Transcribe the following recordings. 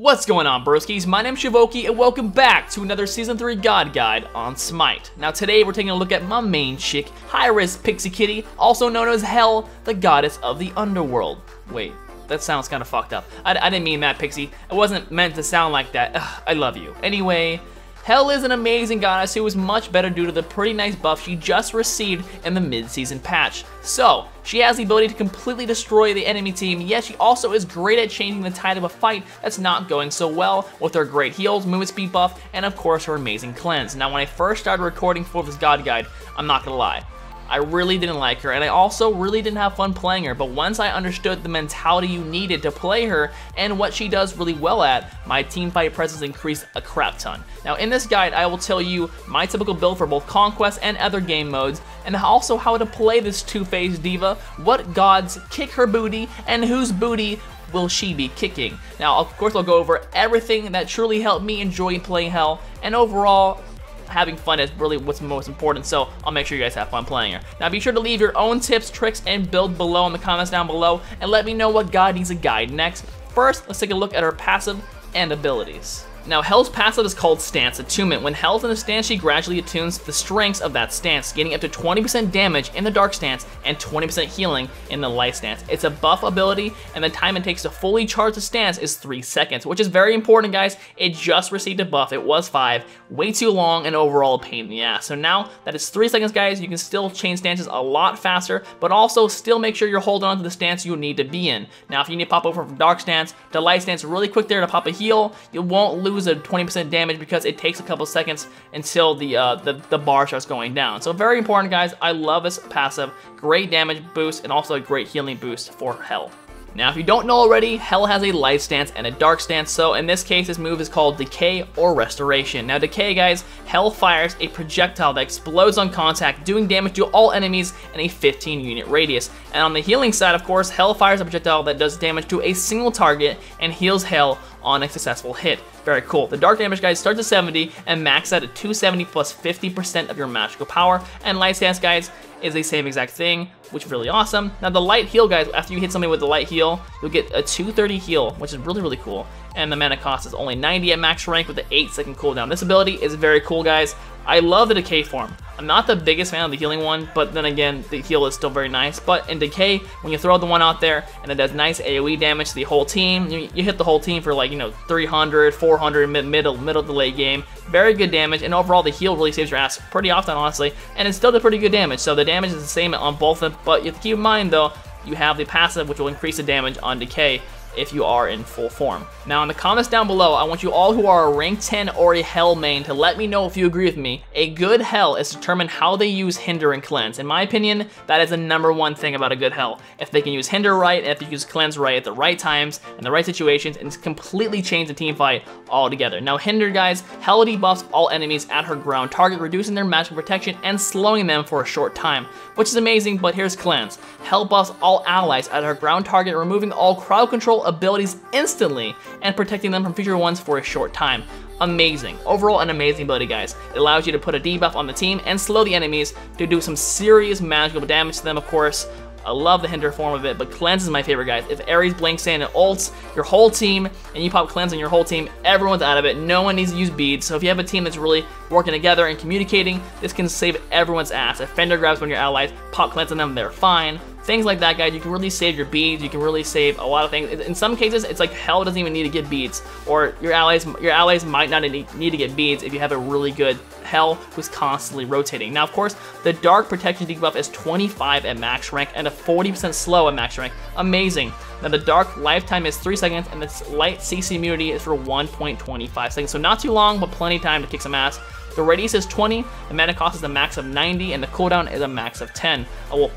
What's going on, broskies? My name's Shivoki, and welcome back to another Season 3 God Guide on Smite. Now today we're taking a look at my main chick, Hi-Rez Pixie Kitty, also known as Hel, the goddess of the underworld. Wait, that sounds kind of fucked up. I, I, didn't mean that, Pixie. It wasn't meant to sound like that. Ugh, I love you. Anyway, Hel is an amazing goddess who is much better due to the pretty nice buff she just received in the mid-season patch. So, she has the ability to completely destroy the enemy team, yet she also is great at changing the tide of a fight that's not going so well with her great heals, movement speed buff, and of course her amazing cleanse. Now when I first started recording for this God Guide, I'm not gonna lie, I really didn't like her, and I also really didn't have fun playing her, but once I understood the mentality you needed to play her and what she does really well at, my team fight presence increased a crap ton. Now in this guide, I will tell you my typical build for both Conquest and other game modes, and also how to play this two-faced diva, what gods kick her booty, and whose booty will she be kicking? Now, of course, I'll go over everything that truly helped me enjoy playing Hel, and overall, having fun is really what's most important, so I'll make sure you guys have fun playing her. Now be sure to leave your own tips, tricks, and build below in the comments down below, and let me know what god needs a guide next. First, let's take a look at her passive and abilities. Now, Hel's passive is called Stance Attunement. When Hel's in a stance, she gradually attunes the strengths of that stance, gaining up to 20% damage in the Dark stance and 20% healing in the Light stance. It's a buff ability, and the time it takes to fully charge the stance is 3 seconds, which is very important, guys. It just received a buff. It was 5. Way too long and overall a pain in the ass. So now that it's 3 seconds, guys, you can still change stances a lot faster, but also still make sure you're holding on to the stance you need to be in. Now, if you need to pop over from Dark stance to Light stance really quick there to pop a heal, you won't lose lose a 20% damage because it takes a couple seconds until the, uh, the, the bar starts going down. So very important, guys. I love this passive. Great damage boost and also a great healing boost for Hel. Now, if you don't know already, Hel has a light stance and a dark stance, so in this case, this move is called Decay or Restoration. Now, Decay, guys, Hel fires a projectile that explodes on contact, doing damage to all enemies in a 15 unit radius. And on the healing side, of course, Hel fires a projectile that does damage to a single target and heals Hel on a successful hit. Very cool. The dark damage, guys, starts at 70 and max out at 270 plus 50% of your magical power. And light stance, guys, is the same exact thing, which is really awesome. Now the light heal, guys, after you hit something with the light heal, you'll get a 230 heal, which is really, really cool. And the mana cost is only 90 at max rank with the 8 second cooldown. This ability is very cool, guys. I love the Decay form. I'm not the biggest fan of the healing one, but then again, the heal is still very nice. But in Decay, when you throw the one out there and it does nice AoE damage to the whole team, you, you hit the whole team for like, you know, 300, 400 mid middle, middle late game. Very good damage, and overall the heal really saves your ass pretty often, honestly, and it still did pretty good damage. So the damage is the same on both of them, but you have to keep in mind though, you have the passive which will increase the damage on Decay, if you are in full form. Now in the comments down below, I want you all who are a rank 10 or a Hel main to let me know if you agree with me. A good Hel is determined how they use Hinder and Cleanse. In my opinion, that is the number one thing about a good Hel. If they can use Hinder right, if they use Cleanse right at the right times, and the right situations, and completely change the team fight altogether. Now Hinder, guys, Hel debuffs all enemies at her ground target, reducing their magical protection and slowing them for a short time, which is amazing, but here's Cleanse. Hel buffs all allies at her ground target, removing all crowd control abilities instantly and protecting them from future ones for a short time. Amazing. Overall, an amazing ability, guys. It allows you to put a debuff on the team and slow the enemies to do some serious magical damage to them, of course. I love the hinder form of it, but Cleanse is my favorite, guys. If Ares blanks in and ults your whole team, and you pop Cleanse on your whole team, everyone's out of it. No one needs to use beads. So if you have a team that's really working together and communicating, this can save everyone's ass. If Fenrir grabs one of your allies, pop Cleanse on them, they're fine. Things like that, guys, you can really save your beads. You can really save a lot of things. In some cases, it's like Hel doesn't even need to get beads, or your allies, your allies might not need to get beads if you have a really good Hel who's constantly rotating. Now, of course, the Dark Protection debuff is 25 at max rank and a 40% slow at max rank. Amazing. Now, the Dark lifetime is 3 seconds, and its Light CC immunity is for 1.25 seconds. So not too long, but plenty of time to kick some ass. The radius is 20, the mana cost is a max of 90, and the cooldown is a max of 10. Oh, well,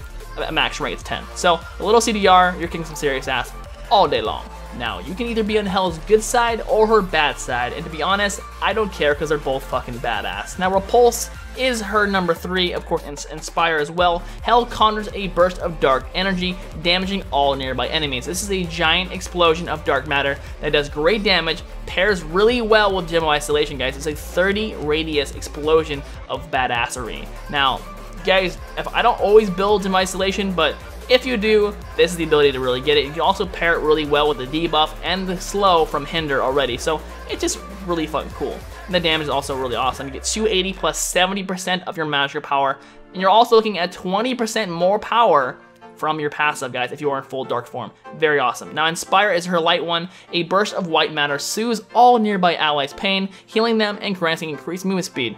max rate is 10. So a little CDR, you're kicking some serious ass all day long. Now, you can either be on Hel's good side or her bad side, and to be honest, I don't care because they're both fucking badass. Now, Repulse is her number three, of course, and Inspire as well. Hel conjures a burst of dark energy, damaging all nearby enemies. This is a giant explosion of dark matter that does great damage, pairs really well with Gem Isolation, guys. It's a 30 radius explosion of badassery. Now, guys, if I don't always build in isolation, but If you do, this is the ability to really get it. You can also pair it really well with the debuff and the slow from Hinder already, so it's just really fucking cool. And the damage is also really awesome. You get 280 plus 70% of your magic power, and you're also looking at 20% more power from your passive, guys, if you are in full dark form. Very awesome. Now, Inspire is her light one. A burst of white matter soothes all nearby allies' pain, healing them and granting increased movement speed.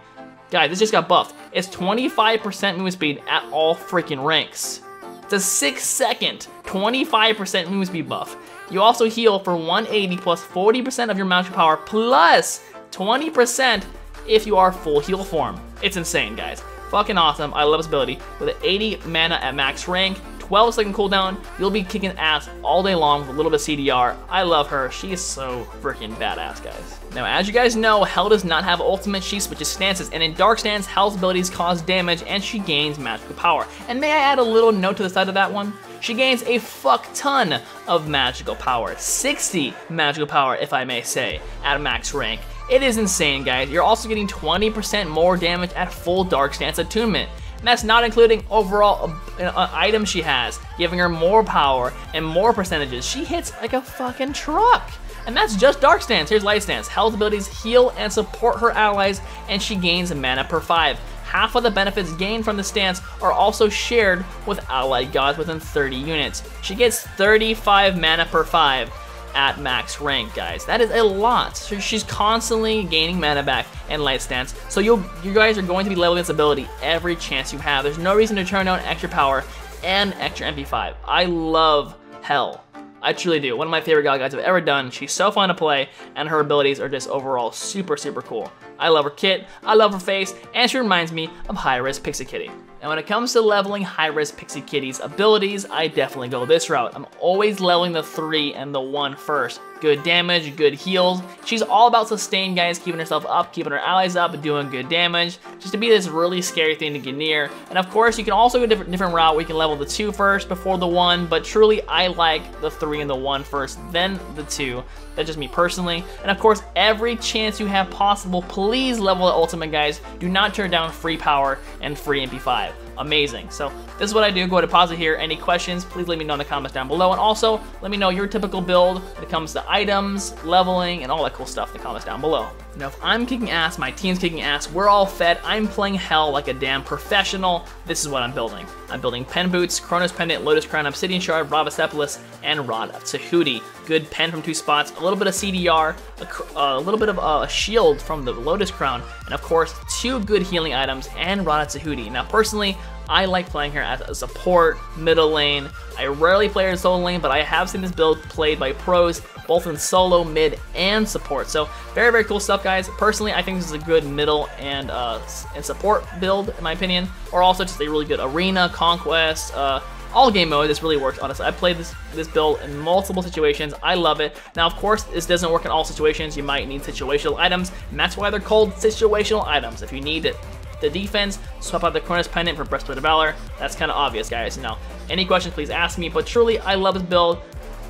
Guys, this just got buffed. It's 25% movement speed at all freaking ranks. It's a 6 second, 25% movement speed buff. You also heal for 180 plus 40% of your magic power plus 20% if you are full heal form. It's insane, guys. Fucking awesome. I love this ability. With an 80 mana at max rank, 12 second cooldown, you'll be kicking ass all day long with a little bit of CDR. I love her. She is so freaking badass, guys. Now, as you guys know, Hel does not have ultimate. She switches stances, and in Dark Stance, Hel's abilities cause damage, and she gains magical power. And may I add a little note to the side of that one? She gains a fuck ton of magical power. 60 magical power, if I may say, at max rank. It is insane, guys. You're also getting 20% more damage at full Dark Stance attunement. And that's not including overall uh, uh, items she has, giving her more power and more percentages. She hits like a fucking truck. And that's just Dark Stance. Here's Light Stance. Health abilities heal and support her allies, and she gains mana per 5. Half of the benefits gained from the stance are also shared with allied gods within 30 units. She gets 35 mana per 5 at max rank, guys. That is a lot. So she's constantly gaining mana back and light stance. So you you guys are going to be leveling this ability every chance you have. There's no reason to turn down extra power and extra MP5. I love Hel. I truly do. One of my favorite God guides I've ever done. She's so fun to play, and her abilities are just overall super, super cool. I love her kit, I love her face, and she reminds me of Hi-Rez Pixie Kitty. And when it comes to leveling Hi-Rez Pixie Kitty's abilities, I definitely go this route. I'm always leveling the 3 and the 1 first. Good damage, good heals. She's all about sustain, guys, keeping herself up, keeping her allies up, doing good damage, just to be this really scary thing to get near. And of course, you can also go a different, different route. We can level the two first before the 1, but truly, I like the 3 and the one first, then the 2. That's just me personally. And of course, every chance you have possible, please level the ultimate, guys. Do not turn down free power and free MP5 amazing. So this is what I do. Go ahead and pause it here. Any questions, please let me know in the comments down below. And also, let me know your typical build when it comes to items, leveling, and all that cool stuff in the comments down below. Now, if I'm kicking ass, my team's kicking ass, we're all fed, I'm playing Hel like a damn professional, this is what I'm building. I'm building Pen Boots, Chronos Pendant, Lotus Crown, Obsidian Shard, Rod of Asclepius, and Rod of Tahuti. Good pen from two spots, a little bit of CDR, a, a little bit of uh, a shield from the Lotus Crown, and of course, two good healing items and Rod of Tahuti. Now, personally, I like playing here as a support, middle lane. I rarely play her solo lane, but I have seen this build played by pros, both in solo, mid, and support. So very, very cool stuff, guys. Personally, I think this is a good middle and, uh, and support build, in my opinion, or also just a really good arena, conquest, uh, all game mode, this really works, honestly. I played this, this build in multiple situations. I love it. Now, of course, this doesn't work in all situations. You might need situational items, and that's why they're called situational items. If you need it the defense, swap out the Chronos Pendant for Breastplate of Valor. That's kind of obvious, guys. Now, any questions, please ask me. But truly, I love this build.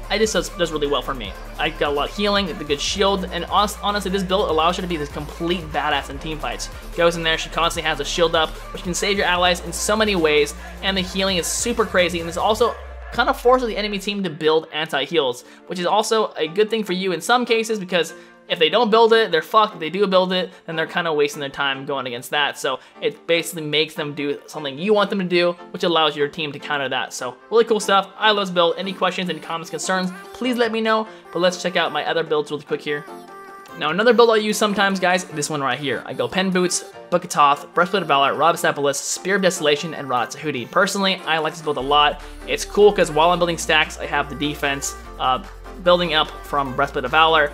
I just does, does really well for me. I got a lot of healing, the good shield, and honestly, this build allows her to be this complete badass in team fights. Goes in there, she constantly has a shield up, which can save your allies in so many ways, and the healing is super crazy, and this also kind of forces the enemy team to build anti-heals, which is also a good thing for you in some cases because if they don't build it, they're fucked. If they do build it, then they're kind of wasting their time going against that. So it basically makes them do something you want them to do, which allows your team to counter that. So really cool stuff. I love this build. Any questions, any comments, concerns, please let me know. But let's check out my other builds really quick here. Now another build I use sometimes, guys, this one right here. I go Pen Boots, Book of Thoth, Breastplate of Valor, Rod of Asclepius, Spear of Desolation, and Rod Tahuti. Personally, I like this build a lot. It's cool because while I'm building stacks, I have the defense uh, building up from Breastplate of Valor,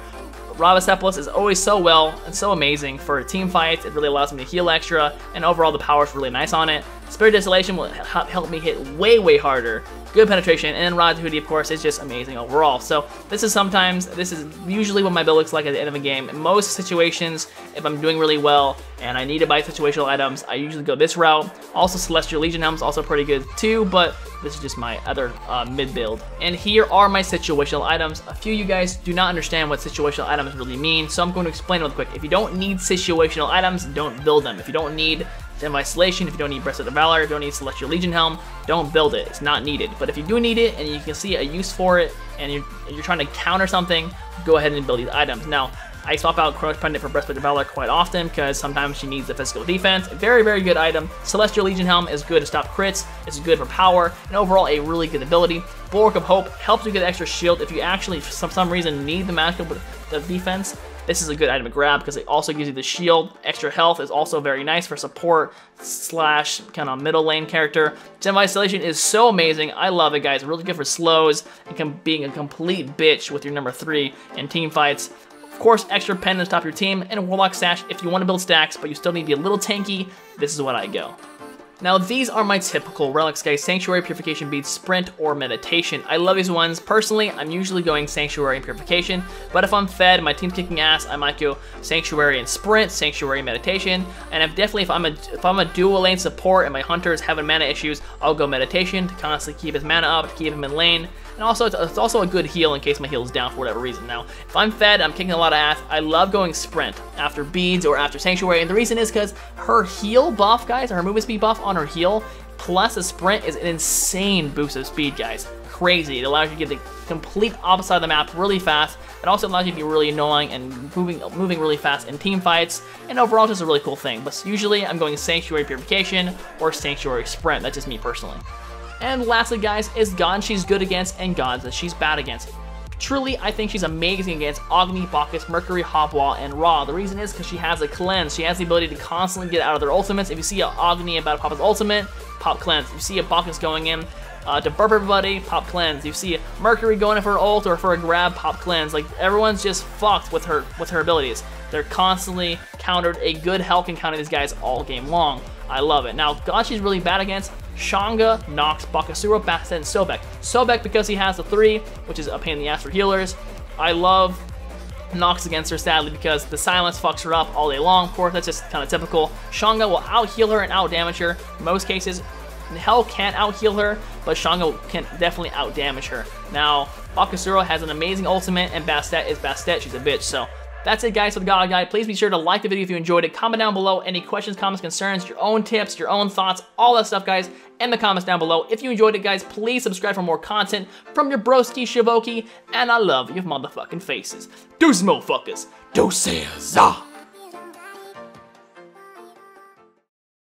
Rod of Asclepius is always so well and so amazing for team fights. It really allows me to heal extra, and overall the power is really nice on it. Spear of Desolation will help me hit way, way harder. Good penetration, and then Rod Tahuti, of course, is just amazing overall. So this is sometimes, this is usually what my build looks like at the end of a game. In most situations, if I'm doing really well and I need to buy situational items, I usually go this route. Also, Celestial Legion helm's also pretty good too, but this is just my other uh, mid build. And here are my situational items. A few of you guys do not understand what situational items really mean, so I'm going to explain real quick. If you don't need situational items, don't build them. If you don't need Gem Isolation, if you don't need Breastplate of the Valor, if you don't need Celestial Legion Helm, don't build it. It's not needed. But if you do need it and you can see a use for it and you're, you're trying to counter something, go ahead and build these items. Now, I swap out Chronos Pendant for Breastplate of the Valor quite often because sometimes she needs the physical defense. Very, very good item. Celestial Legion Helm is good to stop crits, it's good for power, and overall a really good ability. Bulwark of Hope helps you get extra shield if you actually, for some, reason, need the magical the defense. This is a good item to grab because it also gives you the shield. Extra health is also very nice for support slash kind of middle lane character. Gem Isolation is so amazing. I love it, guys. Really good for slows and being a complete bitch with your number three in team fights Of course, extra pen to stop your team, and Warlock Sash if you want to build stacks, but you still need to be a little tanky, this is what I go. Now these are my typical Relics guys, Sanctuary, Purification Beads, Sprint, or Meditation. I love these ones. Personally, I'm usually going Sanctuary and Purification, but if I'm fed, my team's kicking ass, I might go Sanctuary and Sprint, Sanctuary and Meditation, and if definitely if I'm a if I'm a dual lane support and my hunter is having mana issues, I'll go Meditation to constantly keep his mana up, to keep him in lane, and also, it's, it's, also a good heal in case my heal is down for whatever reason. Now, if I'm fed, I'm kicking a lot of ass, I love going Sprint after Beads or after Sanctuary, and the reason is because her heal buff, guys, or her movement speed buff on her heal, plus a Sprint is an insane boost of speed, guys. Crazy. It allows you to get the complete opposite of the map really fast. It also allows you to be really annoying and moving moving really fast in team fights, and overall just a really cool thing. But usually I'm going Sanctuary Purification or Sanctuary Sprint. That's just me personally. And lastly, guys, is gods she's good against and that she's bad against. Truly, I think she's amazing against Agni, Bacchus, Mercury, Hopwall, and Ra. The reason is because she has a cleanse. She has the ability to constantly get out of their ultimates. If you see a Agni about to pop his ultimate, pop cleanse. If you see a Bacchus going in uh, to burp everybody, pop cleanse. You see Mercury going in for an ult or for a grab, pop cleanse. Like everyone's just fucked with her with her abilities. They're constantly countered. A good Hel can counter these guys all game long. I love it. Now, God she's really bad against Chang'e, Nox, Bakasura, Bastet, and Sobek. Sobek because he has the three, which is a pain in the ass for healers. I love Nox against her, sadly, because the silence fucks her up all day long. Of course, that's just kind of typical. Chang'e will out-heal her and out-damage her. In most cases, Hel can't out-heal her, but Chang'e can definitely out-damage her. Now, Bakasura has an amazing ultimate, and Bastet is Bastet. She's a bitch, so that's it guys for the God Guide. Please be sure to like the video if you enjoyed it. Comment down below any questions, comments, concerns, your own tips, your own thoughts, all that stuff guys in the comments down below. If you enjoyed it guys, please subscribe for more content from your broski Shivoki. And I love your motherfucking faces. Deuces motherfuckers. Deuces. Ah.